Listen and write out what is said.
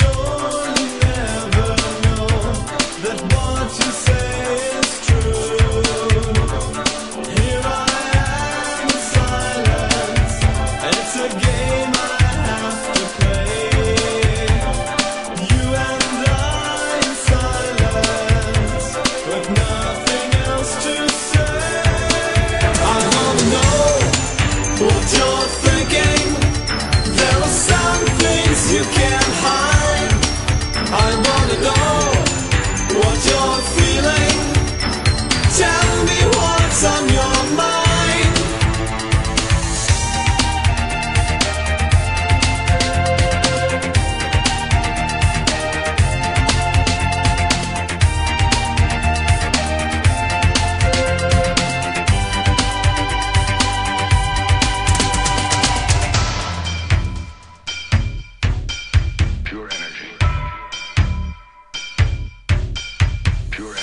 yours. pure